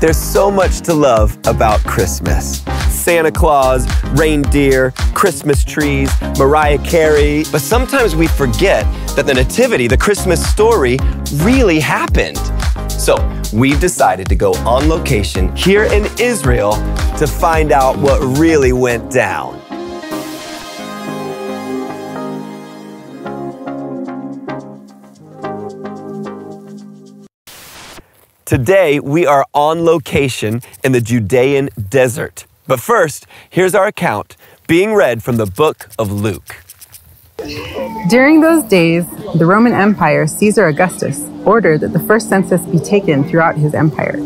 There's so much to love about Christmas. Santa Claus, reindeer, Christmas trees, Mariah Carey. But sometimes we forget that the Nativity, the Christmas story, really happened. So we've decided to go on location here in Israel to find out what really went down. Today, we are on location in the Judean desert. But first, here's our account being read from the book of Luke. During those days, the Roman Empire, Caesar Augustus, ordered that the first census be taken throughout his empire.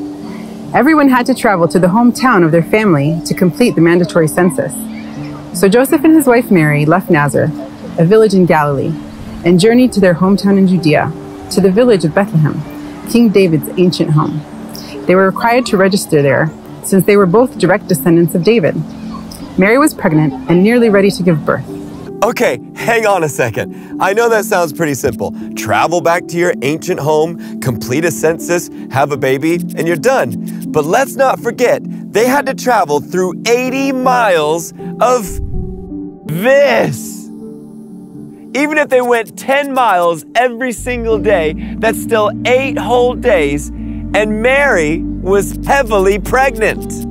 Everyone had to travel to the hometown of their family to complete the mandatory census. So Joseph and his wife Mary left Nazareth, a village in Galilee, and journeyed to their hometown in Judea, to the village of Bethlehem King David's ancient home. They were required to register there since they were both direct descendants of David. Mary was pregnant and nearly ready to give birth. Okay, hang on a second. I know that sounds pretty simple. Travel back to your ancient home, complete a census, have a baby, and you're done. But let's not forget, they had to travel through 80 miles of this. Even if they went 10 miles every single day, that's still eight whole days, and Mary was heavily pregnant.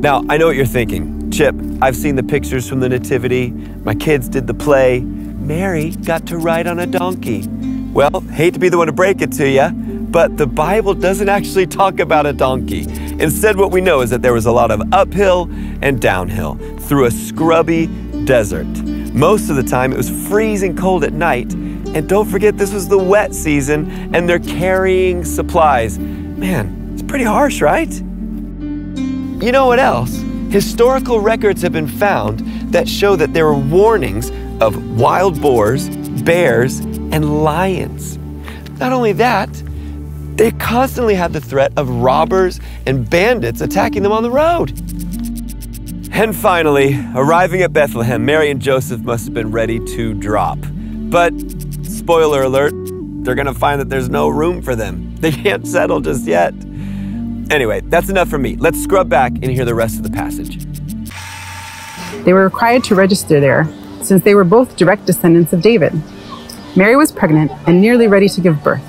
Now, I know what you're thinking. Chip, I've seen the pictures from the Nativity. My kids did the play. Mary got to ride on a donkey. Well, hate to be the one to break it to you, but the Bible doesn't actually talk about a donkey. Instead, what we know is that there was a lot of uphill and downhill through a scrubby desert. Most of the time, it was freezing cold at night. And don't forget, this was the wet season, and they're carrying supplies. Man, it's pretty harsh, right? You know what else? Historical records have been found that show that there were warnings of wild boars, bears, and lions. Not only that, they constantly had the threat of robbers and bandits attacking them on the road. And finally, arriving at Bethlehem, Mary and Joseph must have been ready to drop. But, spoiler alert, they're going to find that there's no room for them. They can't settle just yet. Anyway, that's enough for me. Let's scrub back and hear the rest of the passage. They were required to register there since they were both direct descendants of David. Mary was pregnant and nearly ready to give birth.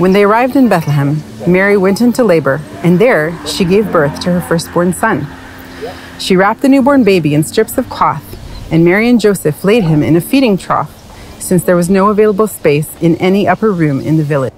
When they arrived in Bethlehem, Mary went into labor, and there she gave birth to her firstborn son. She wrapped the newborn baby in strips of cloth, and Mary and Joseph laid him in a feeding trough, since there was no available space in any upper room in the village.